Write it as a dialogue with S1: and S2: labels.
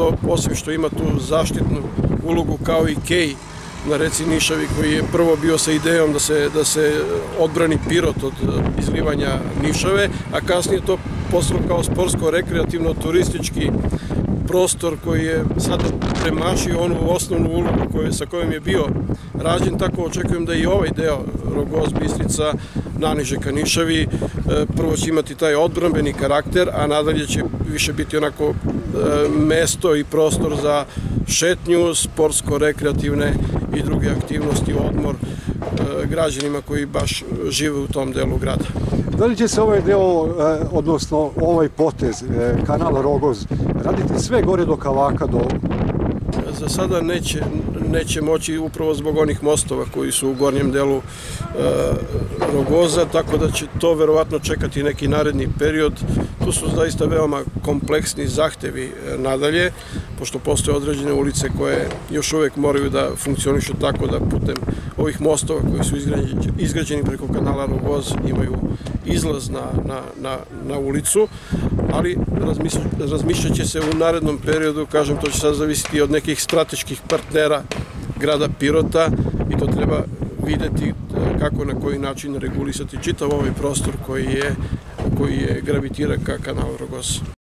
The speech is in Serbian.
S1: to, osim što ima tu zaštitnu ulogu kao i Kej na reci Nišavi koji je prvo bio sa idejom da se, da se odbrani Pirot od izlivanja Nišave, a kasnije to postalo kao sportsko-rekreativno-turistički prostor koji je sad premašio onu osnovnu ulogu koju, sa kojom je bio rađen, tako očekujem da i ovaj deo Rogoz, Bistrica, naniže ka Nišavi, e, prvo će imati taj odbrambeni karakter, a nadalje će više biti onako e, mesto i prostor za šetnju, sportsko-rekreativne i druge aktivnosti, odmor e, građanima koji baš žive u tom delu grada.
S2: Da li će se ovaj deo, odnosno ovaj potez, kanal Rogoz, raditi sve gore do Kavaka, do
S1: za sada neće, neće moći upravo zbog onih mostova koji su u gornjem delu e, Rogoza, tako da će to verovatno čekati neki naredni period. Tu su zaista veoma kompleksni zahtevi e, nadalje, pošto postoje određene ulice koje još uvek moraju da funkcionišu tako da putem ovih mostova koji su izgrađeni, preko kanala Rogoz imaju izlaz na, na, na, na ulicu, ali razmišljat će se u narednom periodu, kažem, to će sad zavisiti od nekih strateških partnera grada Pirota i to treba videti e, kako na koji način regulisati čitav ovaj prostor koji je, koji je gravitira ka kanalu Rogos.